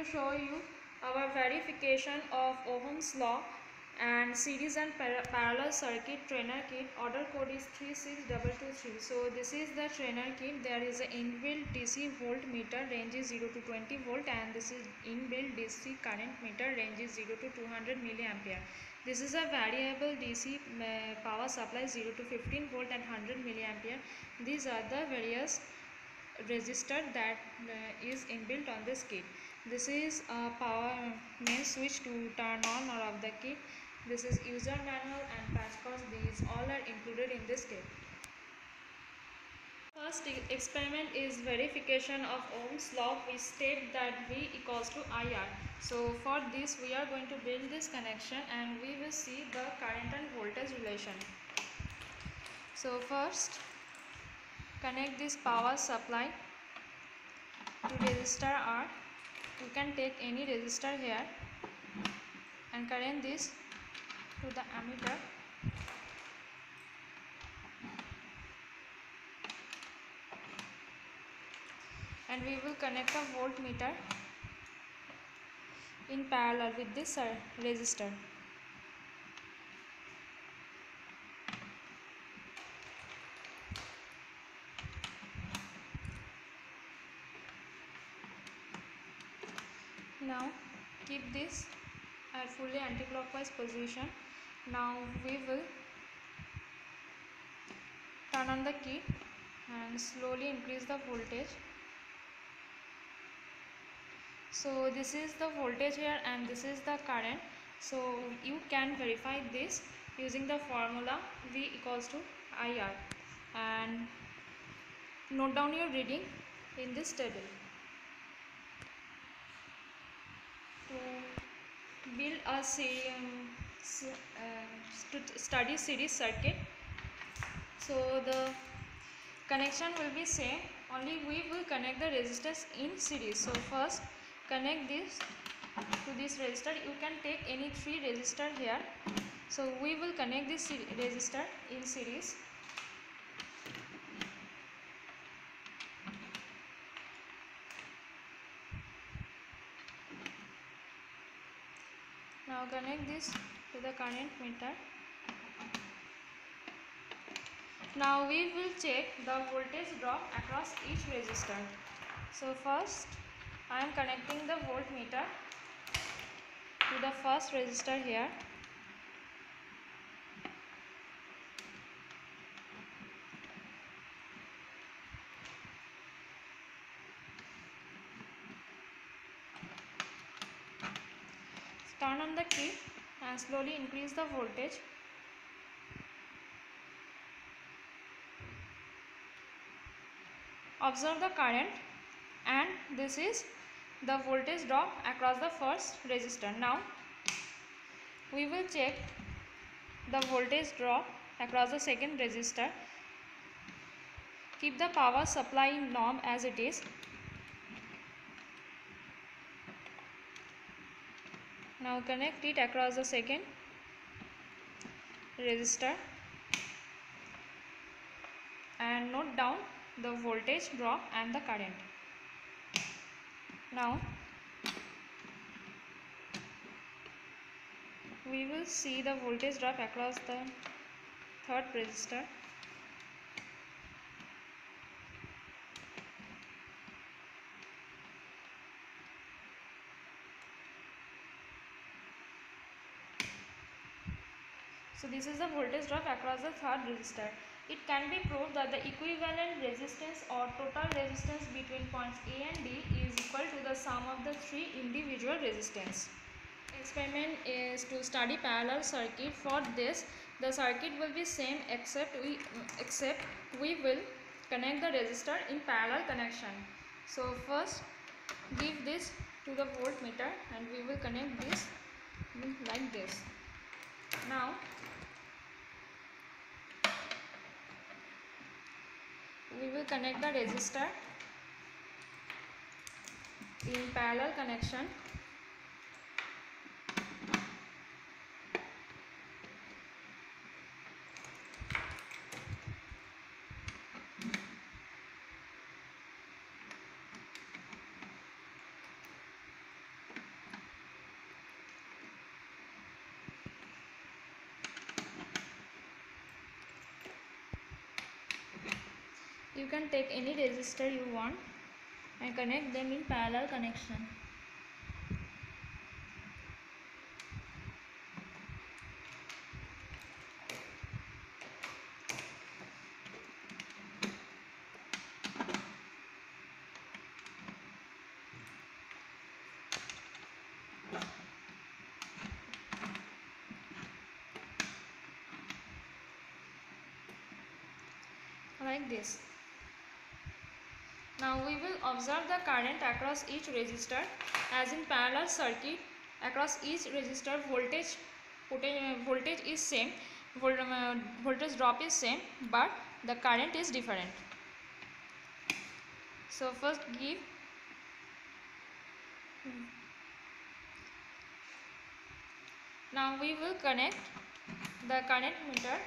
to show you our verification of Ohm's law and series and par parallel circuit trainer kit. Order code is 36223 so this is the trainer kit. There is an inbuilt dc voltmeter range is 0 to 20 volt and this is inbuilt dc current meter range is 0 to 200 milliampere. This is a variable dc uh, power supply 0 to 15 volt and 100 milliampere. These are the various resistor that uh, is inbuilt on this kit this is a power main switch to turn on or off the kit this is user manual and patch codes these all are included in this kit first experiment is verification of ohm's law we state that v equals to ir so for this we are going to build this connection and we will see the current and voltage relation. So first connect this power supply to resistor R. You can take any resistor here and connect this to the ammeter. And we will connect a voltmeter in parallel with this uh, resistor now keep this at fully anti-clockwise position. Now we will turn on the key and slowly increase the voltage. So this is the voltage here and this is the current. So you can verify this using the formula v equals to ir and note down your reading in this table to build a um, uh, study series circuit. So the connection will be same. Only we will connect the resistors in series. So first connect this to this resistor you can take any three resistor here. So we will connect this resistor in series now connect this to the current meter. Now we will check the voltage drop across each resistor. So first I am connecting the voltmeter to the first resistor here turn on the key and slowly increase the voltage. Observe the current and this is the voltage drop across the first resistor. Now we will check the voltage drop across the second resistor. Keep the power supply knob as it is now connect it across the second. Resistor and note down the voltage drop and the current. Now we will see the voltage drop across the third resistor So this is the voltage drop across the third resistor. It can be proved that the equivalent resistance or total resistance between points A and D is equal to the sum of the three individual resistance. Experiment is to study parallel circuit. For this, the circuit will be same except we except we will connect the resistor in parallel connection. So first give this to the voltmeter and we will connect this like this. Now we will connect the resistor in parallel connection you can take any resistor you want and connect them in parallel connection like this. Now we will observe the current across each resistor as in parallel circuit across each resistor voltage voltage is same uh, voltage drop is same but the current is different. So first give now we will connect the current meter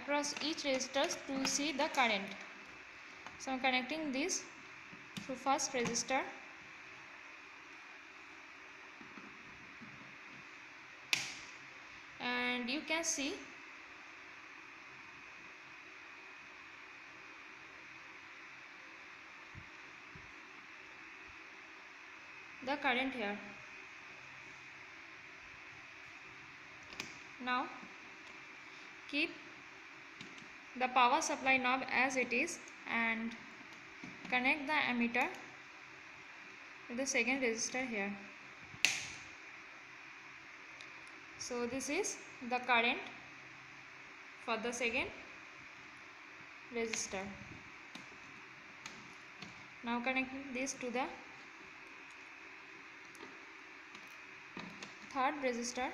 across each resistor to see the current. So I am connecting this to first resistor and you can see the current here. Now keep the power supply knob as it is and connect the ammeter to the second resistor here. So this is the current for the second resistor. Now connecting this to the third resistor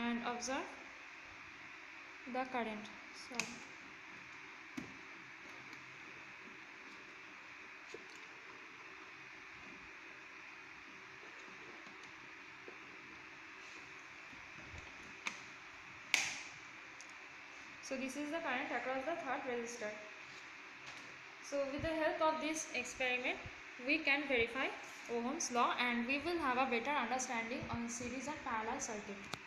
and observe the current sorry so this is the current across the third resistor so with the help of this experiment we can verify Ohm's law and we will have a better understanding on series and parallel circuit